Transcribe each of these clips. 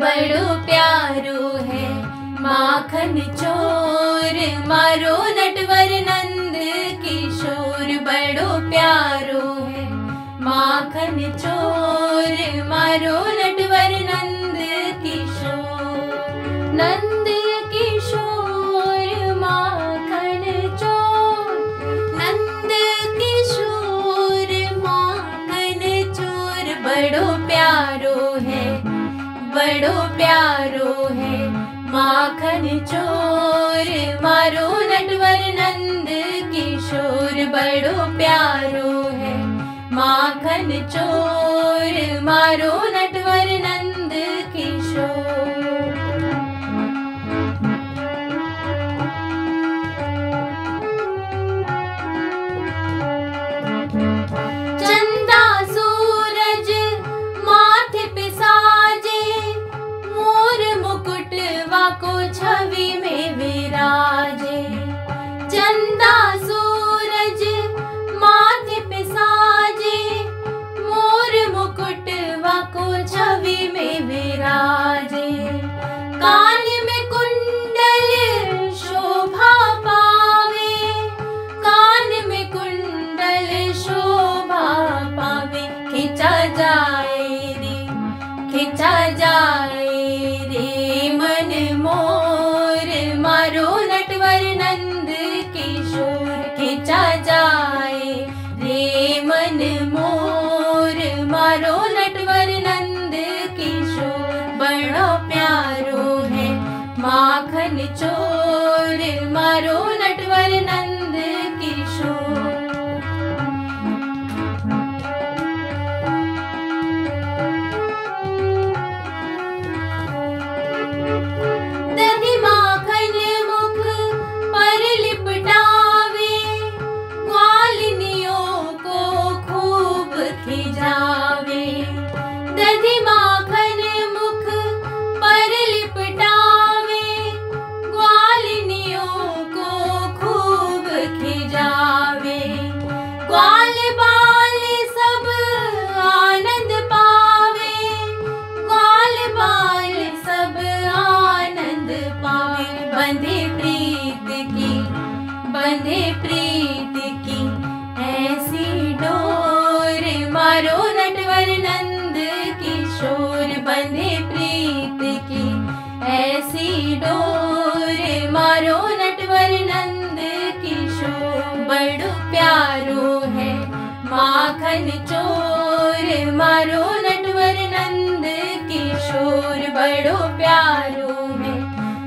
बड़ो प्यारो है। माखन चोर, मारो नटवर नंद किशोर, बड़ो प्यारो है। माखन चोर, मारो नटवर नंद किशोर नंद किशोर, माखन चोर, नंद किशोर, माखन चोर, बड़ो बड़ो प्यारो है। माखन चोर, मारो नटवर नंद किशोर, बड़ो प्यारो है। माखन चोर, मारो नटवर छवि में विराजे। चंदा सूरज माथे पे साजे। मोर मुकुट वाको छवि में विराजे। कान में कुंडल शोभा पावे। कान में कुंडल शोभा पावे। खिंचा जाए रे, खिंचा जाए बड़ा प्यारो है माखन चोर मारो बंधे प्रीत की, ऐसी डोर मारो नटवर नंद किशोर बंधे प्रीत की, ऐसी डोर मारो नटवर नंद किशोर बड़ो प्यारो है। माखन चोर मारो नटवर नंद किशोर बड़ो प्यारो है।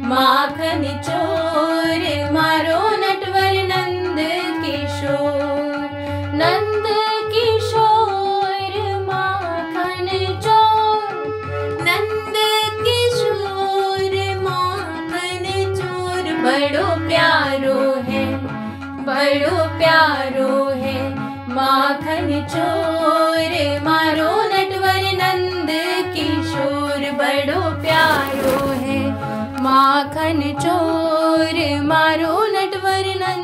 माखन चोर मारो बड़ो प्यारो है, बड़ो प्यारो है। माखन चोर, मारो नटवर नंद किशोर, बड़ो प्यारो है। माखन चोर, मारो नटवर नंद